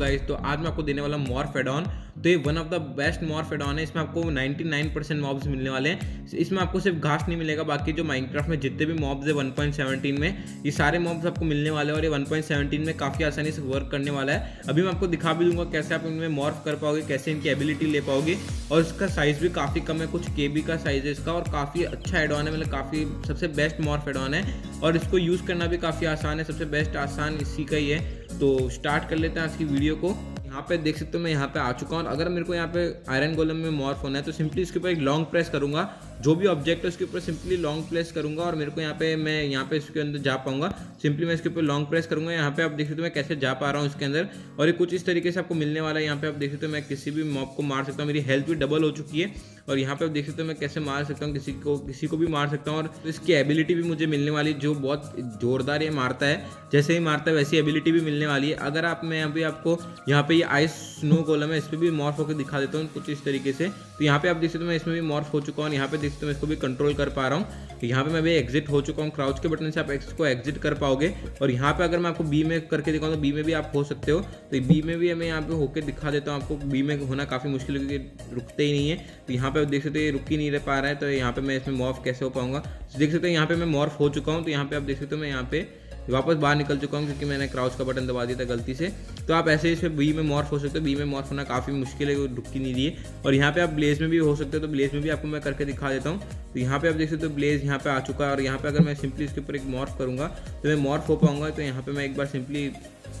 Guys तो आज मैं आपको देने वाला मॉर्फ एडॉन तो ये one of the best morph addon है, इसमें आपको 99 परसेंट मॉब्स मिलने वाले हैं। इसमें आपको सिर्फ़ घास नहीं मिलेगा, बाकी जो माइनक्राफ्ट में जितने भी मॉब्स है 1.17 में, ये सारे मॉब्स आपको मिलने वाले और ये 1.17 में काफ़ी आसानी से वर्क करने वाला है। अभी मैं आपको दिखा भी दूँगा कैसे आप इनमें मॉर्फ कर पाओगे, कैसे इनकी एबिलिटी ले पाओगे और इसका साइज़ भी काफ़ी कम है, कुछ के का साइज़ है इसका और काफ़ी अच्छा एडॉन है मतलब काफ़ी सबसे बेस्ट मॉर्फ एडॉन है और इसको यूज़ करना भी काफ़ी आसान है, सबसे बेस्ट आसान इसी का ही है। तो स्टार्ट कर लेते हैं आज की वीडियो को। यहाँ पे देख सकते हो मैं यहाँ पे आ चुका हूँ अगर मेरे को यहाँ पे आयरन गोलम में मॉर्फ होना है तो सिंपली इसके ऊपर एक लॉन्ग प्रेस करूँगा। जो भी ऑब्जेक्ट है, उसके ऊपर सिंपली लॉन्ग प्रेस करूँगा और मेरे को यहाँ पे मैं यहाँ पे इसके अंदर जा पाऊँगा। सिंपली मैं इसके ऊपर लॉन्ग प्रेस करूँगा। यहाँ पे आप देख सकते हो मैं कैसे जा पा रहा हूँ इसके अंदर। और ये कुछ इस तरीके से आपको मिलने वाला है। यहाँ पे आप देख सकते हो मैं किसी भी मॉब को मार सकता हूँ। मेरी हेल्थ भी डबल हो चुकी है। और यहाँ पे आप देख सकते हो मैं कैसे मार सकता हूँ, किसी को किसी को भी मार सकता हूँ। और इसकी एबिलिटी भी मुझे मिलने वाली जो बहुत जोरदार ये मारता है। जैसे ही मारता है, वैसी एबिलिटी भी मिलने वाली है। अगर आप, मैं अभी आपको यहाँ पे ये आइस स्नो गोलम है, इस पर भी मॉर्फ होकर दिखा देता हूँ कुछ इस तरीके से। तो यहाँ पे आप देख सकते हो मैं इसमें भी मॉर्फ हो चुका हूँ यहाँ पे सकते हो मैं इसको भी कंट्रोल कर पा रहा हूँ। तो यहाँ पे मैं भी एग्जिट हो चुका हूँ। क्राउच के बटन से आप इसको एग्जिट कर पाओगे। और यहाँ पे अगर मैं आपको बी में करके दिखाऊँ तो बी में भी आप हो सकते हो। तो बी में भी मैं यहाँ पे होकर दिखा देता हूँ आपको। बी में होना काफ़ी मुश्किल है क्योंकि रुकते ही नहीं है। तो यहाँ पे आप देख सकते हो रुक ही नहीं रह पा रहा है। तो यहाँ पे मैं इसमें मॉर्फ कैसे हो पाऊँगा? देख सकते हो, यहाँ पे मैं मॉर्फ हो चुका हूँ। तो यहाँ पे आप देख सकते हो, मैं यहाँ पे वापस बाहर निकल चुका हूँ क्योंकि मैंने क्राउच का बटन दबा दिया था गलती से। तो आप ऐसे इसमें बी में मॉर्फ हो सकते हो। बी में मॉर्फ होना काफ़ी मुश्किल है ढुकी नहीं दिए और यहाँ पे आप ब्लेज में भी हो सकते हो तो ब्लेज में भी आपको मैं करके दिखा देता हूँ। तो यहाँ पे आप देख सकते हो ब्लेज यहाँ पे आ चुका है और यहाँ पे अगर मैं सिंपली इसके ऊपर एक मॉर्फ करूँगा तो मैं मॉर्फ हो पाऊँगा। तो यहाँ पे मैं एक बार सिंपली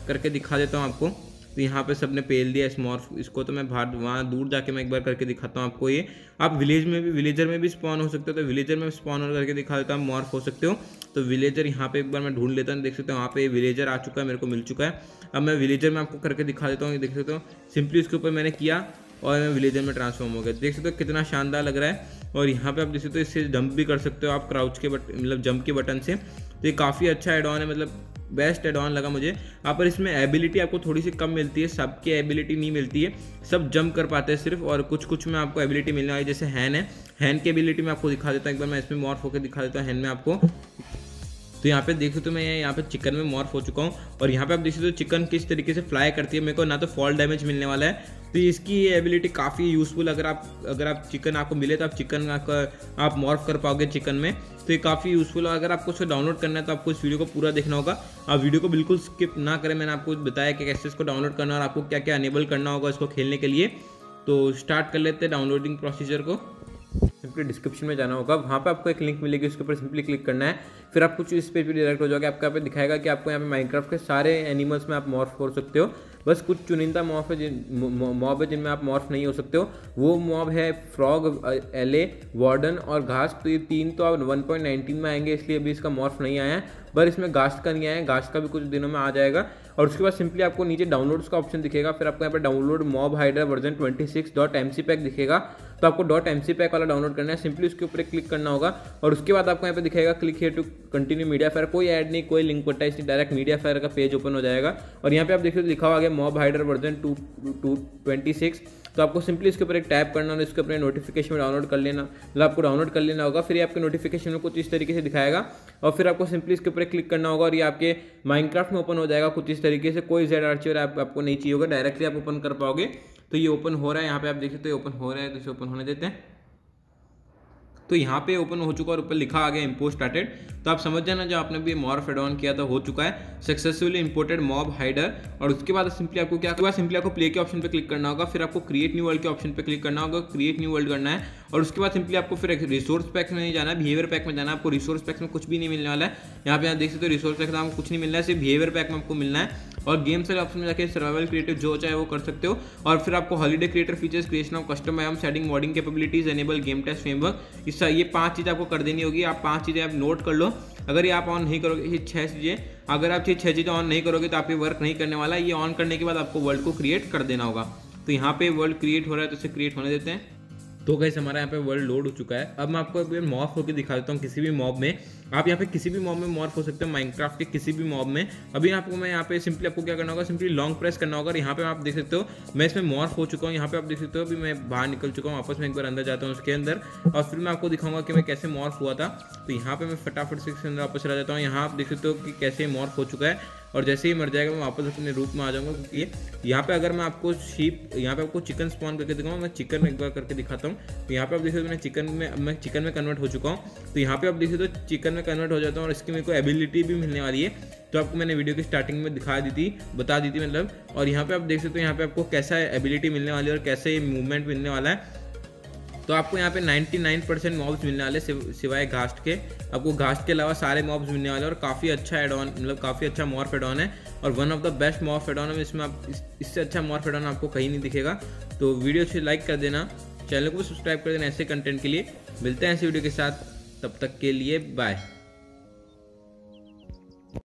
करके दिखा देता हूँ आपको। तो यहाँ पे सबने पेल दिया स्मॉर्फ इसको तो मैं बाहर, वहाँ दूर जाके मैं एक बार करके दिखाता हूँ आपको ये। आप विलेज में भी विलेजर में भी स्पॉन हो सकते हो तो विलेजर में स्पॉन करके दिखा देता हूँ मॉर्फ हो सकते हो। तो विलेजर यहाँ पे एक बार मैं ढूंढ लेता हूँ, देख सकते हो वहाँ पे विलेजर आ चुका है, मेरे को मिल चुका है। अब मैं विलेजर में आपको करके दिखा देता हूँ देख सकते हो। सिंपली उसके ऊपर मैंने किया और मैं विलेजर में ट्रांसफॉर्म हो गया। देख सकते हो कितना शानदार लग रहा है। और यहाँ पे आप देख सकते हो, इससे जंप भी कर सकते हो आप क्राउच के बट मतलब जंप के बटन से। तो ये काफ़ी अच्छा एड ऑन है मतलब बेस्ट एड ऑन लगा मुझे। यहाँ पर इसमें एबिलिटी आपको थोड़ी सी कम मिलती है, सबकी एबिलिटी नहीं मिलती है। सब जंप कर पाते हैं सिर्फ़ और कुछ कुछ में आपको एबिलिटी मिलने वाली जैसे हैन है। हैन की एबिलिटी मैं आपको दिखा देता हूँ। एक बार मैं इसमें मॉर्फ होकर दिखा देता हूँ हैन में आपको। तो यहाँ पे देख सकते हो मैं यहाँ पे चिकन में मॉर्फ हो चुका हूँ। और यहाँ पे आप देख सकते हो चिकन किस तरीके से फ्लाई करती है। मेरे को ना तो फॉल डैमेज मिलने वाला है। तो इसकी ये एबिलिटी काफ़ी यूज़फुल अगर आप अगर आप चिकन आपको मिले तो आप चिकन आप मॉर्फ कर पाओगे चिकन में। तो ये काफ़ी यूज़फुल है। अगर आपको उसको डाउनलोड करना है तो आपको इस वीडियो को पूरा देखना होगा। आप वीडियो को बिल्कुल स्किप ना करें। मैंने आपको बताया कि कैसे इसको डाउनलोड करना और आपको क्या क्या अनेबल करना होगा इसको खेलने के लिए। तो स्टार्ट कर लेते हैं डाउनलोडिंग प्रोसीजर को। सिंपली डिस्क्रिप्शन में जाना होगा। वहाँ पे आपको एक लिंक मिलेगी, उसके ऊपर सिंपली क्लिक करना है। फिर आप कुछ इस पेज पे डायरेक्ट हो जाओगे। आपको यहाँ पे दिखाएगा कि आपको यहाँ पे माइनक्राफ्ट के सारे एनिमल्स में आप मॉर्फ हो सकते हो। बस कुछ चुनिंदा मॉब है जिन मॉब है जिनमें आप मॉर्फ नहीं हो सकते हो। वो मॉब है फ्रॉग एले वार्डन और घास तो ये तीन तो आप 1.19 में आएँगे, इसलिए अभी इसका मॉर्फ नहीं आया है। पर इसमें घास का नहीं आया है। घास का भी कुछ दिनों में आ जाएगा। और उसके बाद सिंपली आपको नीचे डाउनलोड्स का ऑप्शन दिखेगा। फिर आपको यहाँ पर download mob hider version twenty six dot M C pack दिखेगा। तो आपको डॉट एम सी पैक वाला डाउनलोड करना है। सिंपली उसके ऊपर क्लिक करना होगा। और उसके बाद आपको यहाँ पे दिखेगा click here to continue MediaFire कोई ऐड नहीं, कोई लिंक पट्टा इसलिए डायरेक्ट मीडिया फायर का पेज ओपन हो जाएगा। और यहाँ पे आप देखिए लिखा हुआ गया mob hider version two two twenty six तो आपको सिंपली इसके ऊपर एक टैप करना और इसके ऊपर नोटिफिकेशन में डाउनलोड कर लेना। मतलब आपको डाउनलोड कर लेना होगा। फिर आपके नोटिफिकेशन में कुछ इस तरीके से दिखाएगा। और फिर आपको सिंपली इसके ऊपर क्लिक करना होगा और ये आपके माइनक्राफ्ट में ओपन हो जाएगा। कुछ इस तरीके से कोई जेड आर्चर आप, आपको नहीं चाहिए होगा। डायरेक्टली आप ओपन कर पाओगे। तो ये ओपन हो रहा है। यहाँ पे आप देख सकते हो ओपन हो रहा है। तो इसे ओपन होने देते हैं। तो यहाँ पे ओपन हो चुका और ऊपर लिखा आ गया इम्पोर्ट स्टार्टेड तो आप समझ जाना जो आपने भी मॉर्फ एड ऑन किया था हो चुका है। सक्सेसफुली इंपोर्टेड मॉब हाइडर और उसके बाद सिंपली आपको क्या बाद सिंपली आपको प्ले के ऑप्शन पर क्लिक करना होगा, फिर आपको क्रिएट न्यू वर्ल्ड के ऑप्शन पर क्लिक करना होगा क्रिएट न्यू वर्ल्ड करना है और उसके बाद सिंपली आपको फिर रिसोर्स पैक में नहीं जाना है बिहेवियर पैक में जाना है। आपको रिसोर्स पैक में कुछ भी नहीं मिलने वाला है। यहाँ पे आप देख सकते हो रिसोर्स पैक में आपको कुछ नहीं मिलना है, सिर्फ़ बिहेवियर पैक में आपको मिलना है और गेम से ऑप्शन में जाकर सर्वाइवल क्रिएटिव जो चाहे वो कर सकते हो और फिर आपको holiday creator features creation of custom आयाम setting modding capabilities enable game test framework इस ये पाँच चीज़ आपको कर देनी होगी। आप पाँच चीज़ें आप नोट कर लो। अगर ये आप ऑन नहीं करोगे, ये छः चीज़ें, अगर आप ये छः चीज़ें ऑन नहीं करोगे तो आप ये वर्क नहीं करने वाला, ये ऑन करने के बाद आपको वर्ल्ड को क्रिएट कर देना होगा। तो यहाँ पे वर्ल्ड क्रिएट हो रहा है तो इसे क्रिएट होने देते हैं। तो गैस हमारा यहाँ पे वर्ल्ड लोड हो चुका है। अब मैं आपको अभी मॉफ होकर दिखा देता हूँ किसी भी मॉब में। आप यहाँ पे किसी भी मॉब में मॉर्फ हो सकते हो माइनक्राफ्ट के किसी भी मॉब में। अभी आपको मैं यहाँ पे सिंपली आपको क्या करना होगा सिंपली लॉन्ग प्रेस करना होगा यहाँ पे आप देख सकते हो, मैं इसमें मॉर्फ हो चुका हूँ। यहाँ पे आप देख सकते हो, अभी मैं बाहर निकल चुका हूँ, वापस में एक बार अंदर जाता हूँ उसके अंदर। और फिर मैं आपको दिखाऊँगा कि मैं कैसे मॉर्फ हुआ था। तो यहाँ पे मैं फटाफट से अंदर वापस चला जाता हूँ। यहाँ आप देख सकते हो कि कैसे मॉर्फ हो चुका है। और जैसे ही मर जाएगा, मैं वापस अपने रूप में आ जाऊँगा, क्योंकि यहाँ पे अगर मैं आपको शीप यहाँ पे आपको चिकन स्पॉन करके दिखाऊँ, मैं चिकन एक बार करके दिखाता हूँ। तो यहाँ पे आप देख सकते हो मैं चिकन में, मैं चिकन में कन्वर्ट हो चुका हूँ। तो यहाँ पे आप देख सकते हो चिकन में कन्वर्ट हो जाता हूँ और इसकी मेरे को एबिलिटी भी मिलने वाली है। तो आपको मैंने वीडियो की स्टार्टिंग में दिखा दी थी, बता दी थी मतलब। और यहाँ पे आप देख सकते हो, यहाँ पे आपको कैसा एबिलिटी मिलने वाली है और कैसे मूवमेंट मिलने वाला है। तो आपको यहाँ पे 99 परसेंट मॉब्स मिलने वाले सिवाय घास्ट के। आपको घास्ट के अलावा सारे मॉब्स मिलने वाले और काफ़ी अच्छा एडॉन मतलब काफ़ी अच्छा मॉर्फ एडॉन है और one of the best morph addon है इसमें आप इस, इससे अच्छा मॉर्फ एडॉन आपको कहीं नहीं दिखेगा। तो वीडियो अच्छी लाइक कर देना चैनल को सब्सक्राइब कर देना ऐसे कंटेंट के लिए। मिलते हैं ऐसे वीडियो के साथ तब तक के लिए बाय